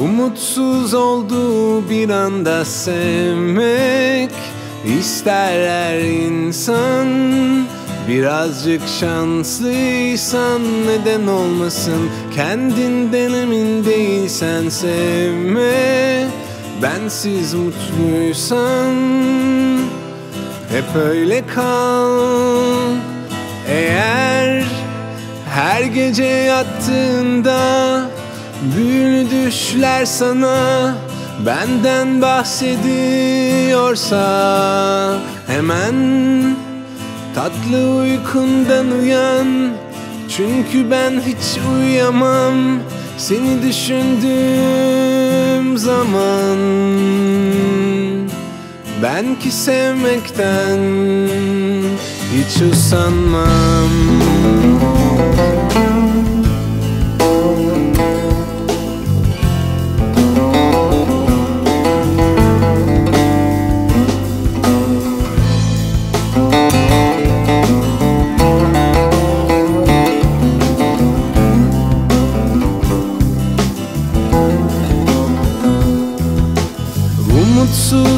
Umutsuz oldu bir anda sevmek ister her insan. Birazcık şanslıysan neden olmasın? Kendinden emin değilsen sevme. Bensiz mutluysan hep öyle kal. Eğer her gece yattığında Büyülü düşler sana benden bahsediyorsa Hemen tatlı uykundan uyan. Çünkü ben hiç uyuyamam seni düşündüğüm zaman. Ben ki sevmekten hiç usanmam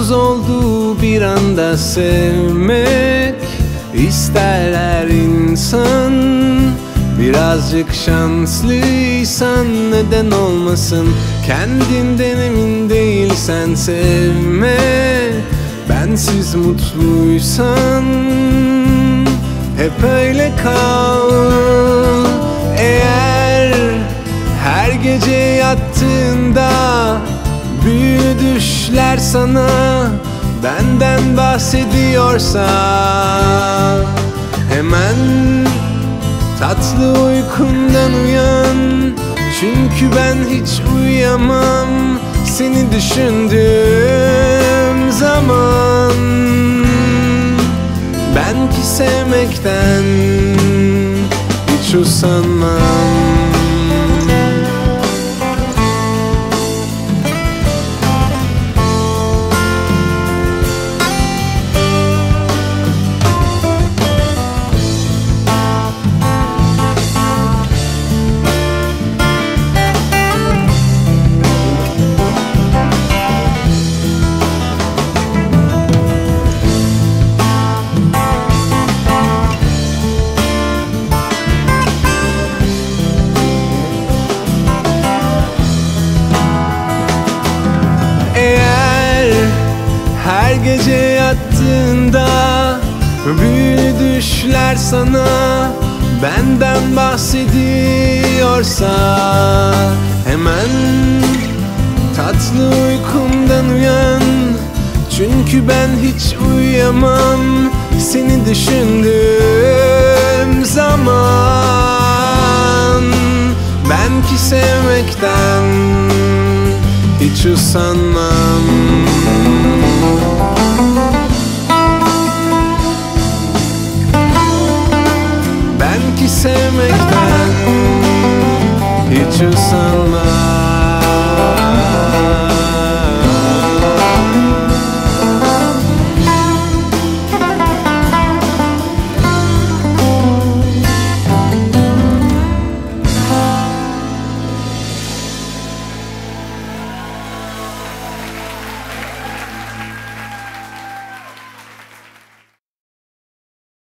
Umutsuz oldu bir anda sevmek. İster her insan Birazcık şanslıysan neden olmasın? Kendinden emin değilsen sevme. Bensiz mutluysan hep öyle kal. Eğer her gece yattığında düşler sana benden bahsediyorsa Hemen tatlı uykundan uyan Çünkü ben hiç uyuyamam. Seni düşündüğüm zaman Ben ki sevmekten hiç usanmam gece yattığında Büyülü düşler sana benden bahsediyorsa Hemen tatlı uykumdan uyan Çünkü ben hiç uyuyamam seni düşündüğüm zaman Ben ki sevmekten hiç usanmam sevmekten hiç usanmam